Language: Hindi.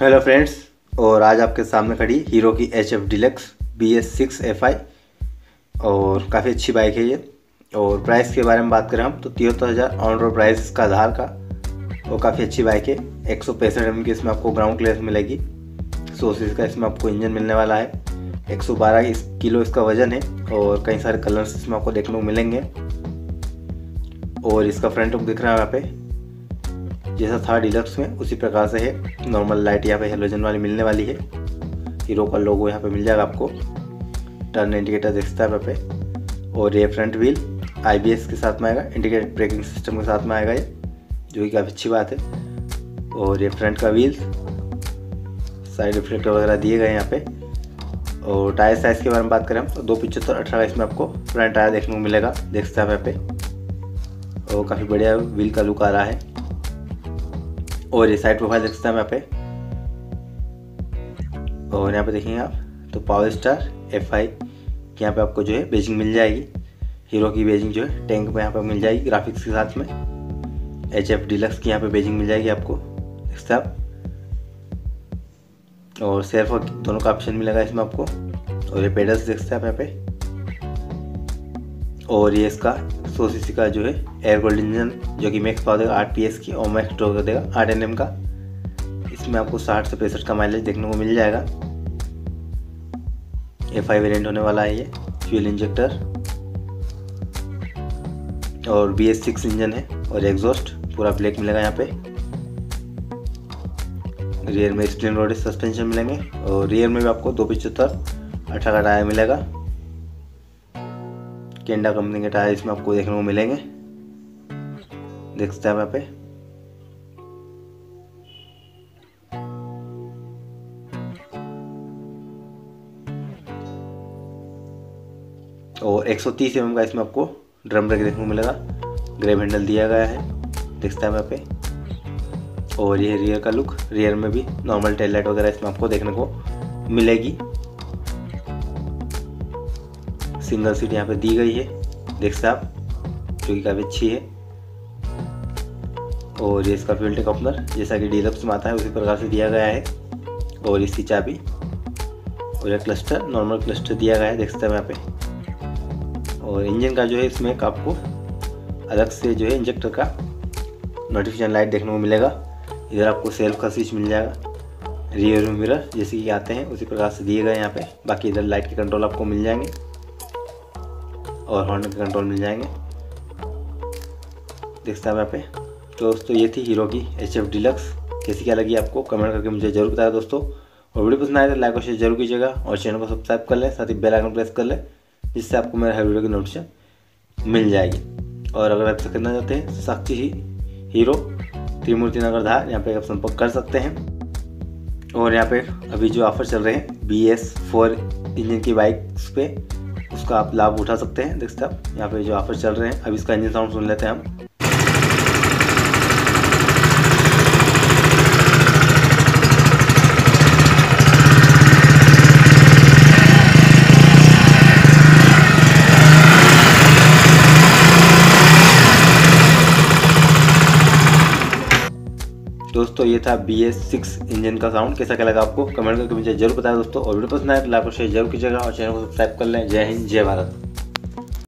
हेलो फ्रेंड्स और आज आपके सामने खड़ी हीरो की H F deluxe B S six F I और काफ़ी अच्छी बाइक है ये। और प्राइस के बारे में बात करें हम तो तिहत्तर हज़ार ऑन रोड प्राइस इसका आधार का, और काफ़ी अच्छी बाइक है। एक सौ पैंसठ एम की इसमें आपको ग्राउंड क्लियरेंस मिलेगी। सौ सी का इसमें आपको इंजन मिलने वाला है। 112 इस किलो इसका वज़न है, और कई सारे कलर्स इसमें आपको देखने को मिलेंगे। और इसका फ्रंट लुक दिख रहा है यहाँ पे। जैसा था डिलक्स में, उसी प्रकार से है। नॉर्मल लाइट यहाँ पे हेलोजन वाली मिलने वाली है। हीरो का लोगो यहाँ पे मिल जाएगा आपको। टर्न इंडिकेटर देखता है यहाँ पे। और ये फ्रंट व्हील आई के साथ में आएगा। इंडिकेटर ब्रेकिंग सिस्टम के साथ में आएगा ये, जो कि काफ़ी अच्छी बात है। और ये फ्रंट का व्हील साइड रिफ्लेक्टर वगैरह दिए गए यहाँ पे। और टायर साइज़ के बारे में बात करें तो दो पिछहत्तर अठारह इसमें आपको फ्रंट टायर देखने को मिलेगा। देख सकते हैं यहाँ पे। और काफ़ी बढ़िया व्हील का लुक आ रहा है। और ये साइड प्रोफ़ाइल देख सकते हैं यहाँ पे। और यहाँ पे देखेंगे आप तो पावर स्टार एफ़ आई यहाँ पे आपको जो है बेजिंग मिल जाएगी। हीरो की बेजिंग जो है टैंक में यहाँ पे मिल जाएगी ग्राफिक्स के साथ में। एच एफ़ डिलक्स की यहाँ पे बेजिंग मिल जाएगी आपको। सकते आप। और सेल्फ दोनों का ऑप्शन मिलेगा इसमें आपको। और ये पेडल्स देख सकते हैं आप यहाँ पे। और ये इसका सौ सी का जो है एयर गोल्ड इंजन जो कि मैक्स पावर देगा आठ पी की और मैक्स टॉर्क देगा, आठ एन का। इसमें आपको साठ से पैंसठ का माइलेज देखने को मिल जाएगा। एफ़ आई वेरियंट होने वाला है ये फ्यूल इंजेक्टर और बी एस सिक्स इंजन है और एग्जॉस्ट पूरा ब्लैक मिलेगा यहाँ पे। रियर में स्प्लिन रोड सस्पेंशन मिलेंगे और रियर में भी आपको दो पिछहत्तर अठारह टायर मिलेगा। केंडा कंपनी के टायर इसमें आपको देखने को मिलेंगे। देख सकते हैं आप यहाँ पे। और 130 एम का इसमें आपको ड्रम ब्रेक देखने को मिलेगा। ग्रेव हैंडल दिया गया है। देख सकते हैं यहाँ पे। और ये रियर का लुक रियर में भी नॉर्मल टेल लाइट वगैरह इसमें आपको देखने को मिलेगी। सिंगल सीट यहाँ पे दी गई है, देख सकते आप जो कि काफ़ी अच्छी है। और ये इसका फ्यूल टेक ओपनर, जैसा कि डीलक्स में आता है, उसी प्रकार से दिया गया है। और इसकी चाबी, और एक क्लस्टर नॉर्मल क्लस्टर दिया गया है, देख सकते हैं यहाँ पे। और इंजन का जो है, इसमें आपको अलग से जो है इंजेक्टर का नोटिफिकेशन लाइट देखने को मिलेगा। इधर आपको सेल्फ का स्विच मिल जाएगा रियर मिरर जैसे कि आते हैं, उसी प्रकार से दिए गए यहाँ पे। बाकी इधर लाइट के कंट्रोल आपको मिल जाएँगे। और हॉर्न के कंट्रोल मिल जाएँगे। देखते हैं यहाँ पे। तो दोस्तों, ये थी हीरो की एच एफ़ डिलक्स कैसी क्या लगी आपको? कमेंट करके मुझे ज़रूर बताया दोस्तों। और वीडियो पसंद आए तो लाइक और शेयर ज़रूर कीजिएगा। और चैनल को सब्सक्राइब कर लें, साथ ही बेल आइकन प्रेस कर लें, जिससे आपको मेरे हर वीडियो की नोटिफिकेशन मिल जाएगी। और अगर आप खरीदना चाहते हैं तो साक्षी ही हीरो त्रिमूर्ति नगर धार, यहाँ पे आप संपर्क कर सकते हैं। और यहाँ पे अभी जो ऑफ़र चल रहे हैं बी एस फोर इंजन की बाइक्स पे उसका आप लाभ उठा सकते हैं देख सकते आप यहाँ पे जो ऑफ़र चल रहे हैं, अब इसका इंजन साउंड सुन लेते हैं हम। दोस्तों, ये था बी एस सिक्स इंजन का साउंड कैसा क्या लगा आपको? कमेंट करके मुझे ज़रूर बताया दोस्तों। और वीडियो पसंद आए तो लाइक और शेयर ज़रूर कीजिएगा और चैनल को सब्सक्राइब कर लें। जय हिंद, जय भारत।